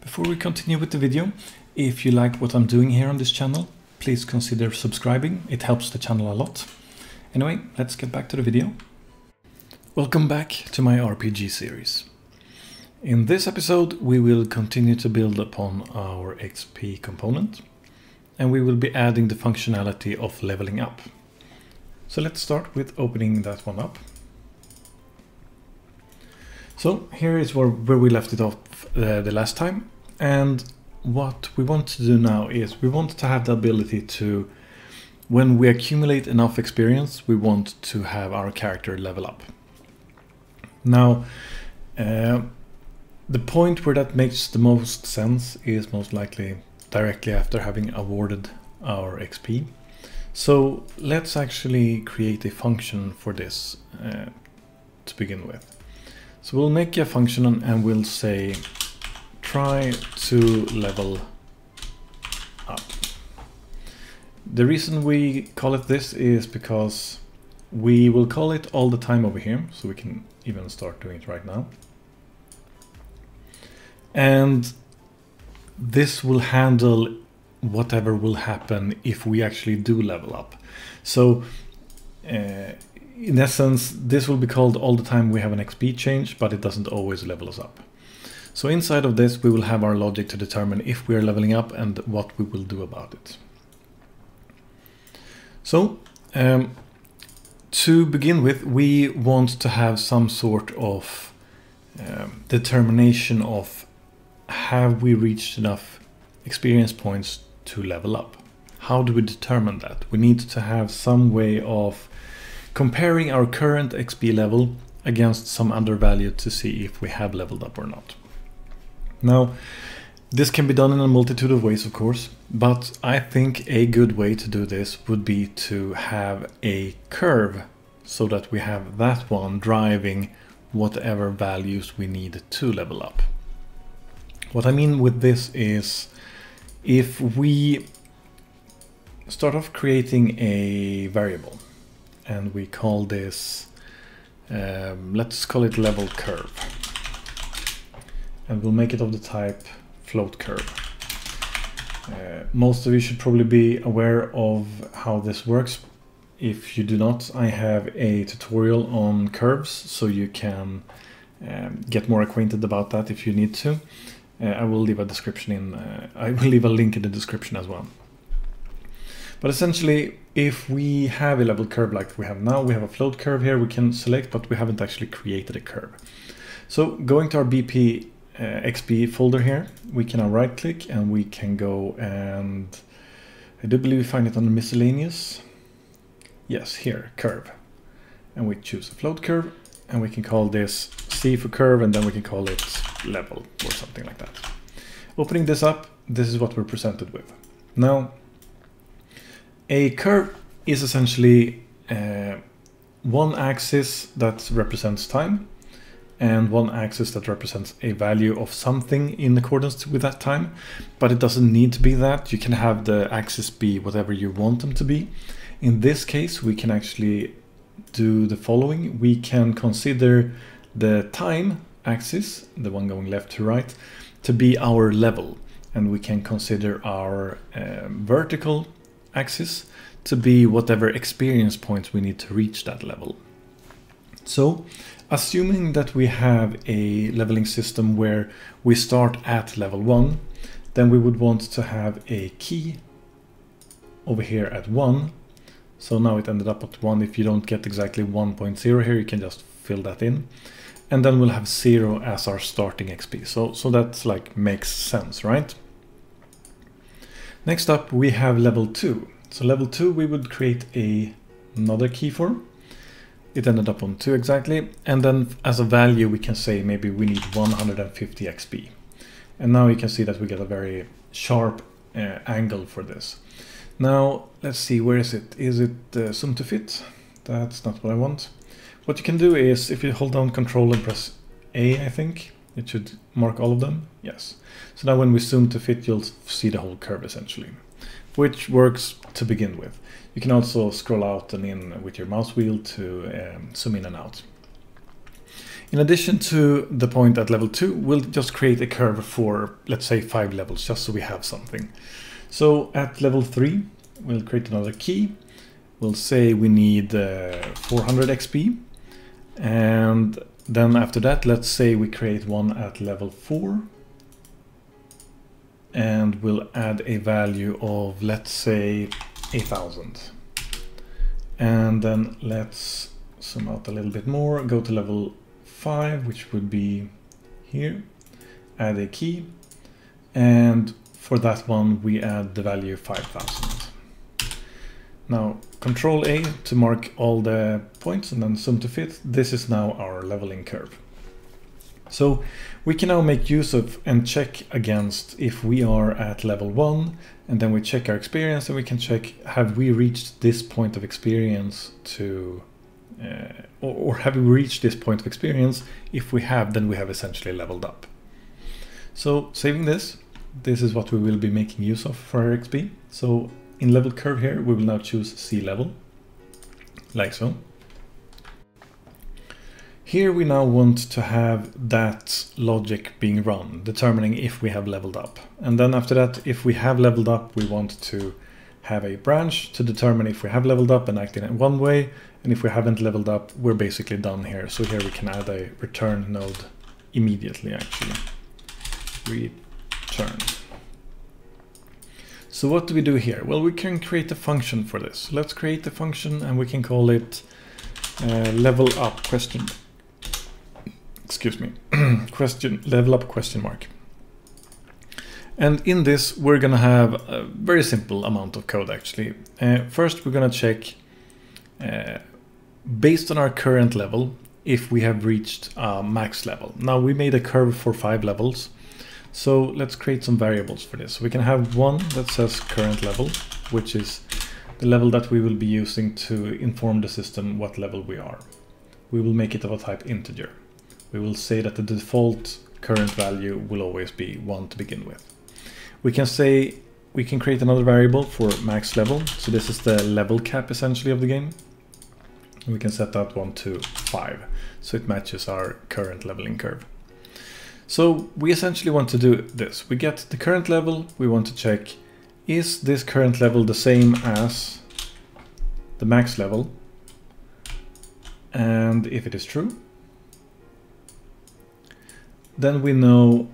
Before we continue with the video, if you like what I'm doing here on this channel, please consider subscribing. It helps the channel a lot. Anyway, let's get back to the video. Welcome back to my RPG series. In this episode, we will continue to build upon our XP component, and we will be adding the functionality of leveling up. So let's start with opening that one up. So here is where, where we left it off uh, the last time. And what we want to do now is we want to have the ability to, when we accumulate enough experience, we want to have our character level up. Now, uh, the point where that makes the most sense is most likely directly after having awarded our XP. So let's actually create a function for this uh, to begin with. So we'll make a function and we'll say try to level up. The reason we call it this is because we will call it all the time over here, so we can even start doing it right now. And this will handle whatever will happen if we actually do level up. So uh, in essence, this will be called all the time we have an XP change, but it doesn't always level us up. So inside of this, we will have our logic to determine if we are leveling up and what we will do about it. So um, to begin with, we want to have some sort of um, determination of have we reached enough experience points to level up? How do we determine that? We need to have some way of comparing our current XP level against some other value to see if we have leveled up or not. Now, this can be done in a multitude of ways, of course, but I think a good way to do this would be to have a curve so that we have that one driving whatever values we need to level up. What I mean with this is if we start off creating a variable and we call this, um, let's call it level curve and we'll make it of the type float curve. Uh, most of you should probably be aware of how this works. If you do not, I have a tutorial on curves, so you can um, get more acquainted about that if you need to. Uh, I will leave a description in, uh, I will leave a link in the description as well. But essentially, if we have a level curve like we have now, we have a float curve here we can select, but we haven't actually created a curve. So going to our BP uh, XP folder here, we can now right click and we can go and I do believe we find it under miscellaneous. Yes, here, curve. And we choose a float curve and we can call this C for curve and then we can call it level or something like that. Opening this up, this is what we're presented with. Now, a curve is essentially uh, one axis that represents time and one axis that represents a value of something in accordance with that time. But it doesn't need to be that. You can have the axis be whatever you want them to be. In this case, we can actually do the following. We can consider the time axis, the one going left to right, to be our level. And we can consider our uh, vertical axis to be whatever experience points we need to reach that level. So Assuming that we have a leveling system where we start at level 1, then we would want to have a key over here at 1. So now it ended up at 1. If you don't get exactly 1.0 here, you can just fill that in. And then we'll have 0 as our starting XP. So, so that like makes sense, right? Next up, we have level 2. So level 2, we would create a, another key for. It ended up on 2 exactly. And then as a value, we can say maybe we need 150 XP. And now you can see that we get a very sharp uh, angle for this. Now, let's see, where is it? Is it uh, zoom to fit? That's not what I want. What you can do is, if you hold down control and press A, I think, it should mark all of them. Yes. So now when we zoom to fit, you'll see the whole curve essentially, which works to begin with. You can also scroll out and in with your mouse wheel to um, zoom in and out. In addition to the point at level 2, we'll just create a curve for, let's say, 5 levels, just so we have something. So at level 3, we'll create another key. We'll say we need uh, 400 XP. And then after that, let's say we create one at level 4. And we'll add a value of, let's say, 8000. And then let's zoom out a little bit more, go to level 5, which would be here, add a key, and for that one we add the value 5000. Now control A to mark all the points and then zoom to fit. This is now our leveling curve. So we can now make use of and check against if we are at level 1 and then we check our experience and we can check have we reached this point of experience to uh, or, or have we reached this point of experience? If we have, then we have essentially leveled up. So saving this, this is what we will be making use of for our XP. So in level curve here, we will now choose C level, like so. Here we now want to have that logic being run, determining if we have leveled up. And then after that, if we have leveled up, we want to have a branch to determine if we have leveled up and act in one way, and if we haven't leveled up, we're basically done here. So here we can add a return node immediately, actually. Return. So what do we do here? Well, we can create a function for this. Let's create a function and we can call it uh, level up question. Excuse me. question level up question mark. And in this, we're going to have a very simple amount of code actually. Uh, first, we're going to check uh, based on our current level, if we have reached uh, max level. Now we made a curve for five levels. So let's create some variables for this. We can have one that says current level, which is the level that we will be using to inform the system what level we are. We will make it of a type integer. We will say that the default current value will always be one to begin with. We can say we can create another variable for max level. So this is the level cap essentially of the game we can set that one to 5 so it matches our current leveling curve. So we essentially want to do this. We get the current level, we want to check is this current level the same as the max level? And if it is true, then we know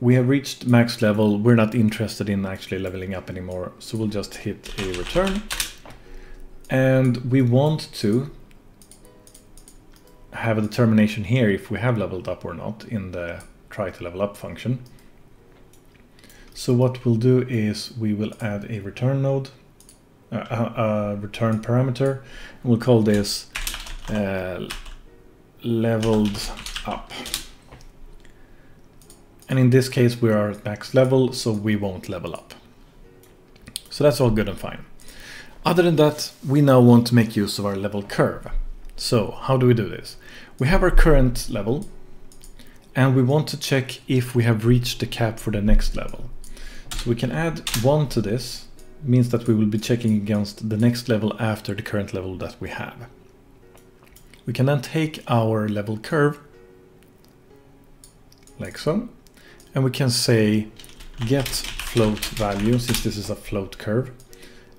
we have reached max level. We're not interested in actually leveling up anymore. So we'll just hit a return and we want to have a determination here if we have leveled up or not in the try to level up function. So what we'll do is we will add a return node, uh, a, a, return parameter, and we'll call this uh, leveled up. And in this case we are at max level, so we won't level up. So that's all good and fine. Other than that, we now want to make use of our level curve. So how do we do this? We have our current level and we want to check if we have reached the cap for the next level. So we can add one to this, means that we will be checking against the next level after the current level that we have. We can then take our level curve, like so, and we can say get float value, since this is a float curve,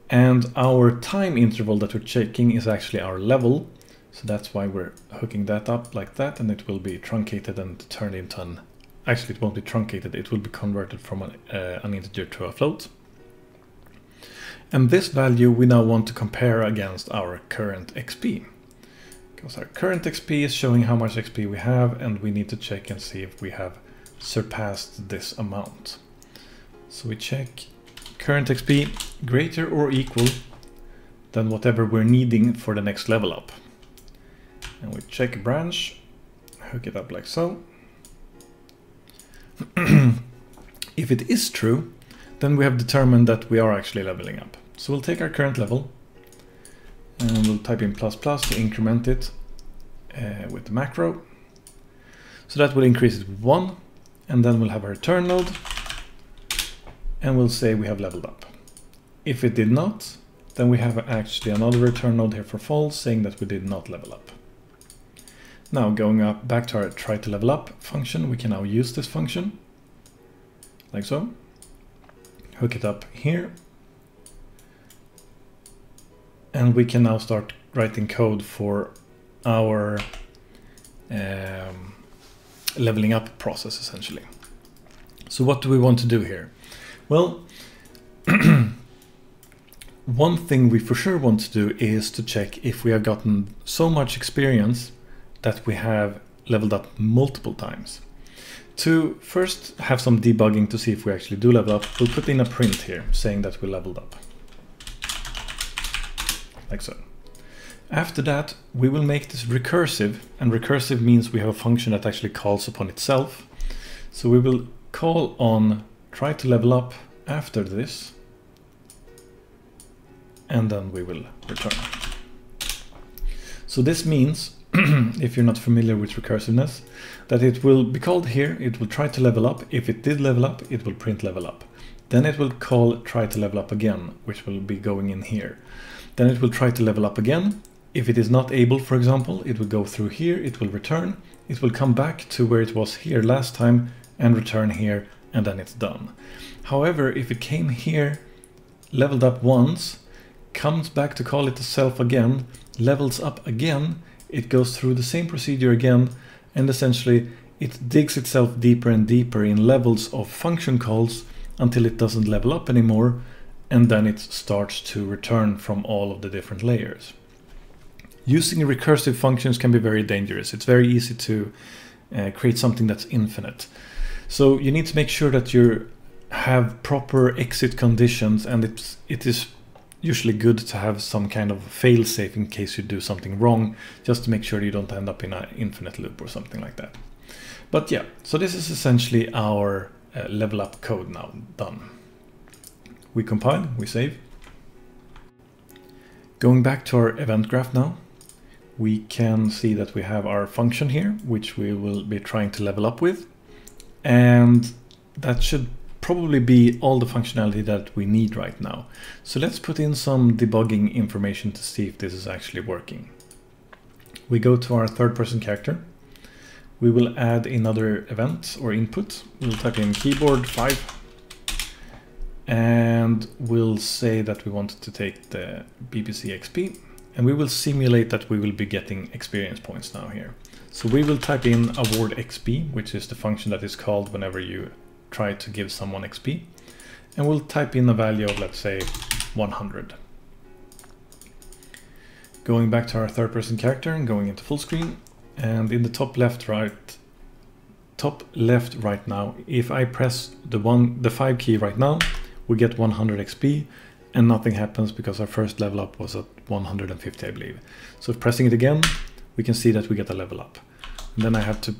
and our time interval that we're checking is actually our level. So that's why we're hooking that up like that and it will be truncated and turned into an... Actually, it won't be truncated, it will be converted from an, uh, an integer to a float. And this value we now want to compare against our current XP. Because our current XP is showing how much XP we have and we need to check and see if we have surpassed this amount. So we check current XP greater or equal than whatever we're needing for the next level up. And we check branch, hook it up like so. if it is true, then we have determined that we are actually leveling up. So we'll take our current level and we'll type in plus plus to increment it uh, with the macro. So that will increase it one and then we'll have a return node and we'll say we have leveled up. If it did not, then we have actually another return node here for false saying that we did not level up. Now going up back to our try to level up function, we can now use this function like so. Hook it up here. And we can now start writing code for our um, leveling up process essentially. So what do we want to do here? Well, one thing we for sure want to do is to check if we have gotten so much experience that we have leveled up multiple times. To first have some debugging to see if we actually do level up, we'll put in a print here saying that we leveled up. Like so. After that, we will make this recursive, and recursive means we have a function that actually calls upon itself. So we will call on try to level up after this, and then we will return. So this means, if you're not familiar with recursiveness, that it will be called here, it will try to level up. If it did level up, it will print level up. Then it will call try to level up again, which will be going in here. Then it will try to level up again. If it is not able, for example, it will go through here, it will return, it will come back to where it was here last time and return here, and then it's done. However, if it came here, leveled up once, comes back to call it itself again, levels up again, it goes through the same procedure again, and essentially it digs itself deeper and deeper in levels of function calls until it doesn't level up anymore, and then it starts to return from all of the different layers. Using recursive functions can be very dangerous. It's very easy to uh, create something that's infinite. So you need to make sure that you have proper exit conditions and it's, it is usually good to have some kind of fail safe in case you do something wrong, just to make sure you don't end up in an infinite loop or something like that. But yeah, so this is essentially our uh, level up code now done. We compile, we save. Going back to our event graph now, we can see that we have our function here, which we will be trying to level up with. And that should probably be all the functionality that we need right now. So let's put in some debugging information to see if this is actually working. We go to our third person character. We will add another event or input. We'll type in keyboard 5 and we'll say that we want to take the BBC XP and we will simulate that we will be getting experience points now here. So we will type in award XP, which is the function that is called whenever you try to give someone XP. And we'll type in a value of, let's say, 100. Going back to our third person character and going into full screen. And in the top left, right, top left right now, if I press the one, the five key right now, we get 100 XP and nothing happens because our first level up was at 150, I believe. So pressing it again, we can see that we get a level up. And then I have to,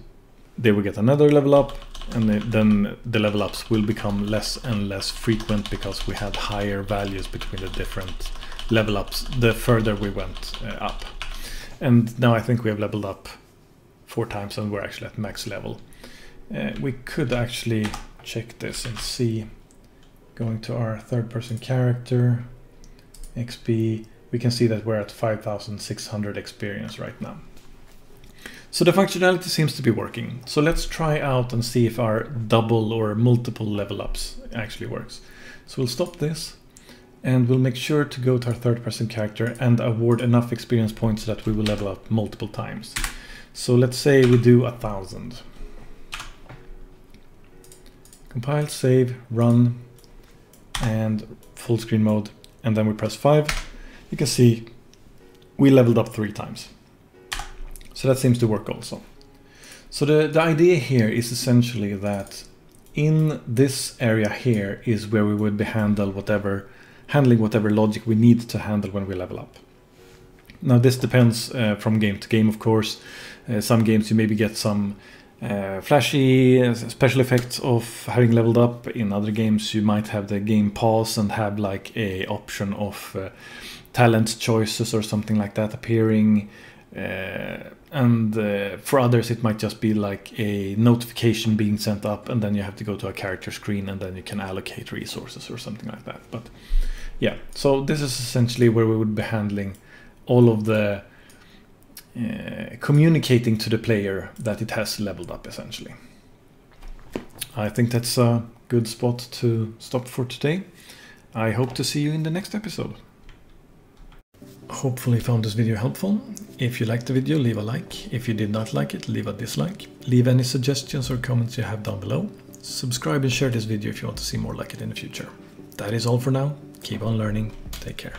they will get another level up and then the level ups will become less and less frequent because we had higher values between the different level ups the further we went uh, up. And now I think we have leveled up four times and we're actually at max level. Uh, we could actually check this and see going to our third person character XP we can see that we're at 5600 experience right now. So the functionality seems to be working. So let's try out and see if our double or multiple level ups actually works. So we'll stop this and we'll make sure to go to our third person character and award enough experience points so that we will level up multiple times. So let's say we do a thousand. Compile, save, run, and full screen mode. And then we press five. You can see we leveled up three times. So that seems to work also. So the, the idea here is essentially that in this area here is where we would be handle whatever, handling whatever logic we need to handle when we level up. Now this depends uh, from game to game, of course. Uh, some games you maybe get some uh, flashy uh, special effects of having leveled up. In other games you might have the game pause and have like a option of uh, talent choices or something like that appearing. Uh, and uh, for others it might just be like a notification being sent up and then you have to go to a character screen and then you can allocate resources or something like that but yeah so this is essentially where we would be handling all of the uh, communicating to the player that it has leveled up essentially. I think that's a good spot to stop for today. I hope to see you in the next episode. Hopefully you found this video helpful. If you liked the video, leave a like. If you did not like it, leave a dislike. Leave any suggestions or comments you have down below. Subscribe and share this video if you want to see more like it in the future. That is all for now. Keep on learning. Take care.